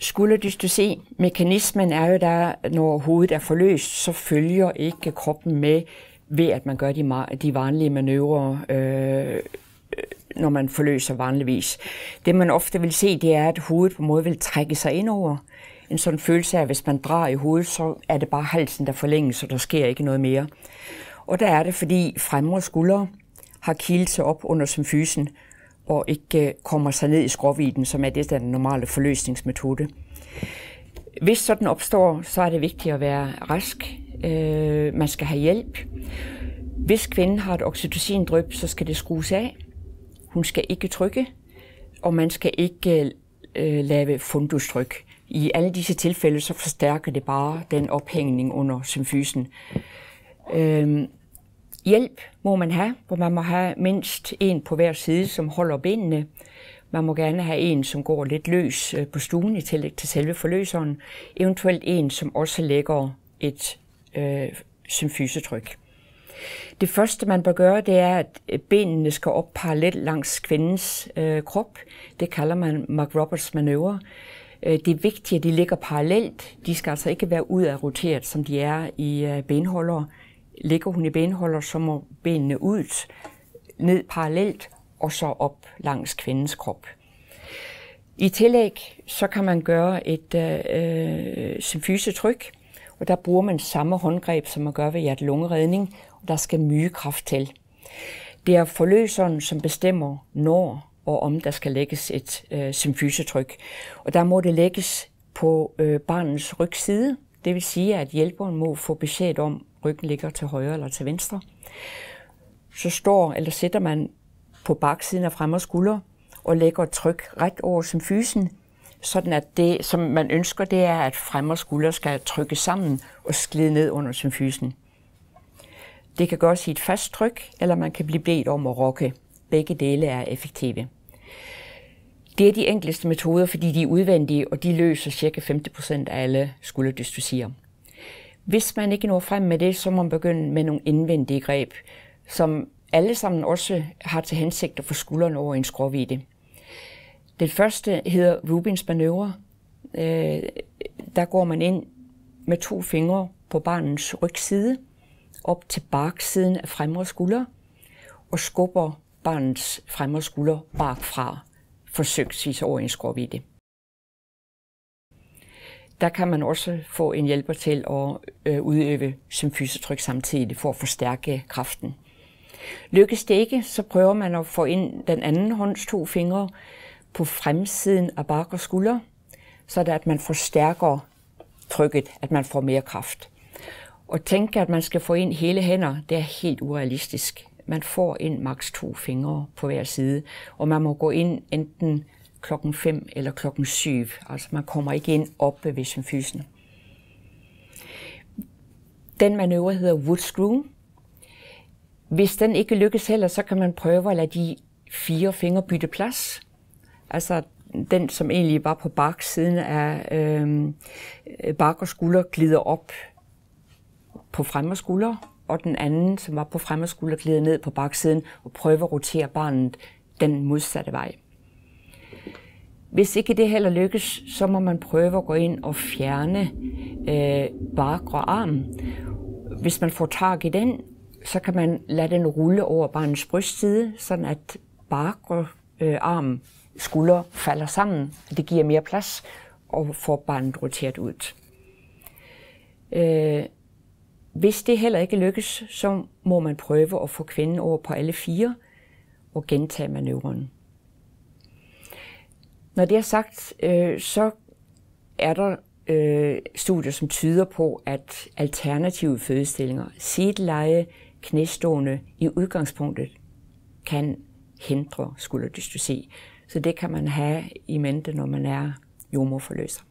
Skulderdystosi, mekanismen er jo der, når hovedet er forløst, så følger ikke kroppen med ved, at man gør de, de vanlige manøvrer, øh, øh, når man forløser vanligvis. Det man ofte vil se, det er, at hovedet på en måde vil trække sig ind over. En sådan følelse af, at hvis man drar i hovedet, så er det bare halsen, der forlænges, så der sker ikke noget mere. Og der er det, fordi fremre skuldre har kilet sig op under symfysen, og ikke øh, kommer sig ned i skråviden, som er det, der er den normale forløsningsmetode. Hvis sådan opstår, så er det vigtigt at være rask. Øh, man skal have hjælp. Hvis kvinden har et oxytocin-dryp, så skal det skrues af. Hun skal ikke trykke, og man skal ikke øh, lave fundustryk. I alle disse tilfælde, så forstærker det bare den ophængning under symfysen. Øh, Hjælp må man have, hvor man må have mindst en på hver side, som holder benene. Man må gerne have en, som går lidt løs øh, på stuen i tillæg til selve forløseren. Eventuelt en, som også lægger et øh, symfysetryk. Det første, man bør gøre, det er, at øh, benene skal op parallelt langs kvindens øh, krop. Det kalder man Mark Roberts manøvre. Øh, det er vigtigt, at de ligger parallelt. De skal altså ikke være ud roteret, som de er i benholdere. Ligger hun i benholder, så må benene ud, ned parallelt, og så op langs kvindens krop. I tillæg, så kan man gøre et øh, symfysetryk, og der bruger man samme håndgreb, som man gør ved hjertelungeredning, og der skal mye kraft til. Det er forløseren, som bestemmer, når og om der skal lægges et øh, symfysetryk. Og der må det lægges på øh, barnets rygside, det vil sige, at hjælperen må få besked om, ryggen ligger til højre eller til venstre. Så står eller sætter man på baksiden af fremme skulder og lægger et tryk ret over symfysen, sådan at det, som man ønsker, det er, at fremme skulder skal trykke sammen og sklide ned under symfysen. Det kan gøres i et fast tryk, eller man kan blive bedt om at rokke. Begge dele er effektive. Det er de enkleste metoder, fordi de er udvendige, og de løser ca. 50% af alle skulderdystosier. Hvis man ikke når frem med det, så må man begynde med nogle indvendige greb, som alle sammen også har til hensigt at få skulderen over en skråvide. Den første hedder Rubins manøvre. Øh, der går man ind med to fingre på barnens rygside, op til baksiden af fremre skulder, og skubber barnets fremre skulder bakfra, forsøgsvis over i det. der kan man også få en hjælper til at øh, udøve udøve symfysetryk samtidig for at forstærke kraften. Lykkes det ikke, så prøver man at få ind den anden hånds to fingre på fremsiden af bak og skulder, så at man forstærker trykket, at man får mere kraft. Og tænke, at man skal få ind hele hænder, det er helt urealistisk. Man får ind maks to fingre på hver side, og man må gå ind enten klokken 5 eller klokken 7. Altså man kommer ikke ind oppe ved symfysen. Den manøvre hedder wood screw. Hvis den ikke lykkes heller, så kan man prøve at lade de fire fingre bytte plads. Altså den, som egentlig var på baksiden af øh, bak og skulder, glider op på fremme skulder, og den anden, som var på fremme skulder, glider ned på baksiden og prøver at rotere barnet den modsatte vej. Hvis ikke det heller lykkes, så må man prøve at gå ind og fjerne øh, bakre arm. Hvis man får tag i den, så kan man lade den rulle over barnets brystside, sådan at bakre øh, arm, skulder falder sammen. Det giver mere plads og får barnet roteret ud. Øh, hvis det heller ikke lykkes, så må man prøve at få kvinden over på alle fire og gentage manøvren. Når det er sagt, øh, så er der øh, studier, som tyder på, at alternative fødestillinger, sideleje, knæstående, i udgangspunktet kan hindre skulderdystosi. Så det kan man have i mente, når man er jordmorforløser.